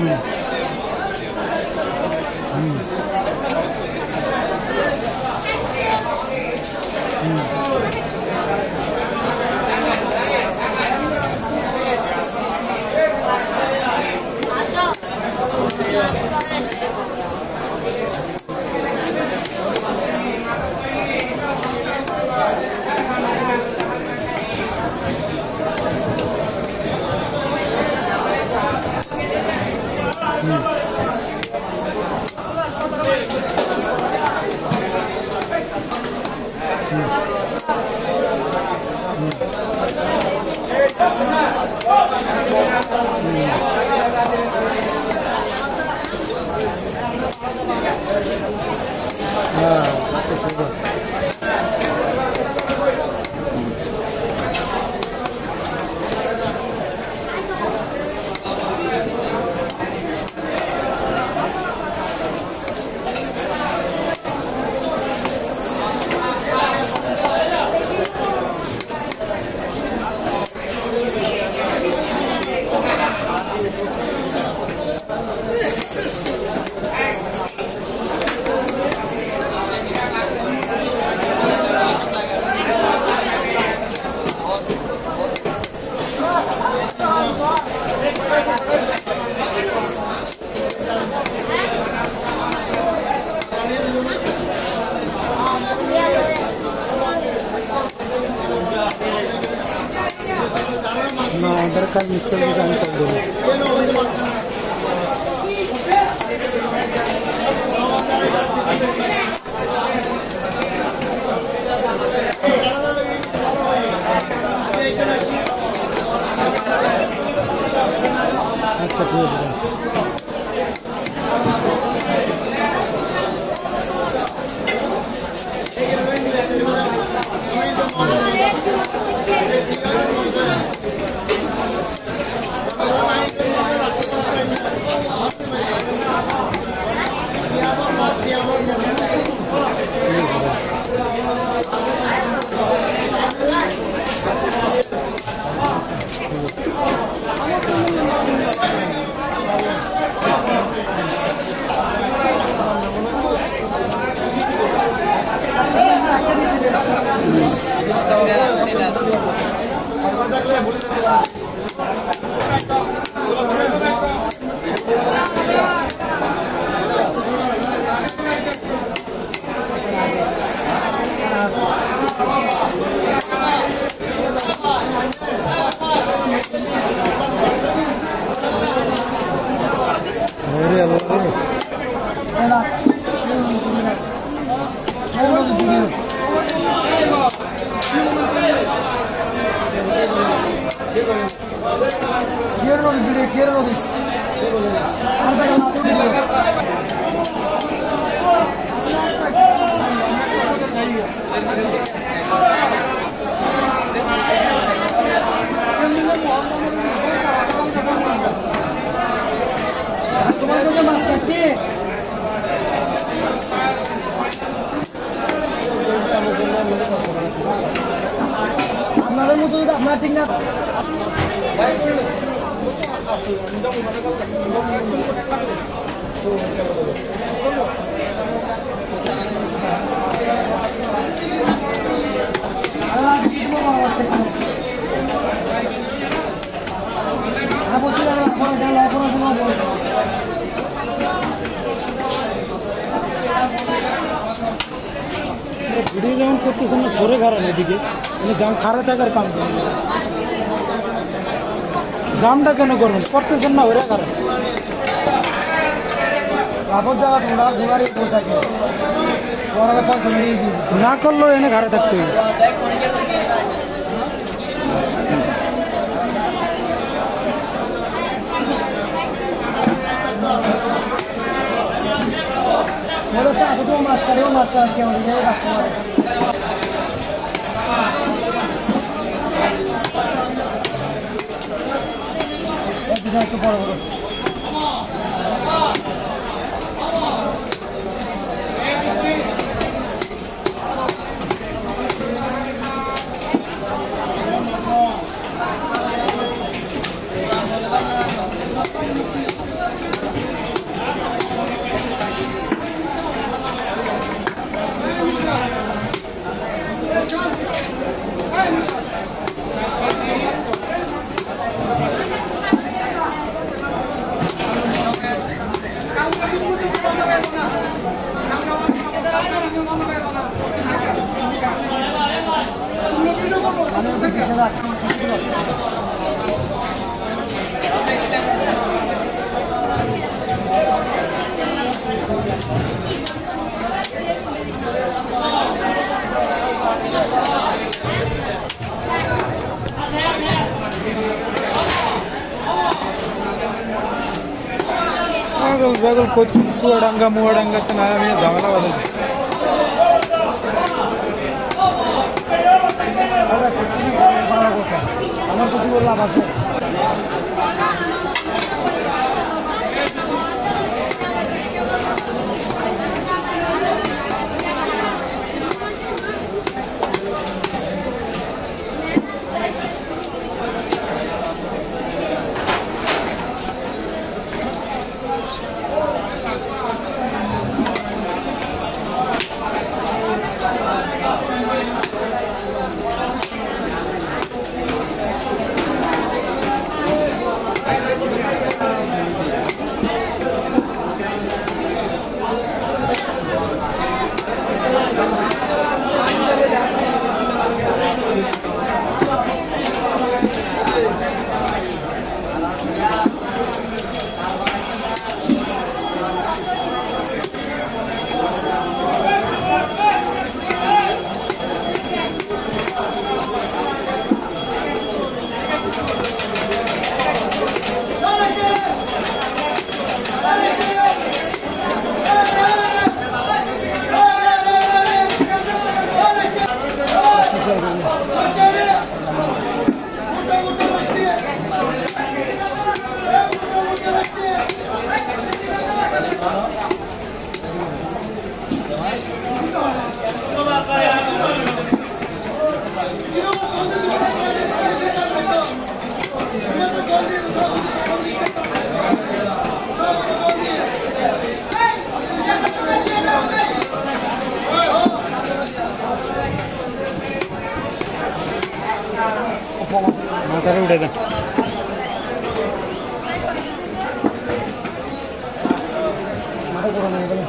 음. का मिस के सामने कर दूँगा अच्छा ठीक है Quiero los, quiero los. Ahora, Dumating na. So, video যেমন করতেছেন না সরে খারান এদিকে। মানে জাম খারে থাকার কাম করেন জামটা কেন করবেন? করতেছেন না ওরা পয়সা না করলেও এনে ঘরে থাকতে 我说：“啥？我都骂他，你们骂他，叫我们大家来。”哎，不讲这个了。जगल जगल कोथिंब सोडंगा मोडंगा तर नाही झाला बघायचं Lava Zero. মাথাটা উঠে দেন মাথা করো না এগুলো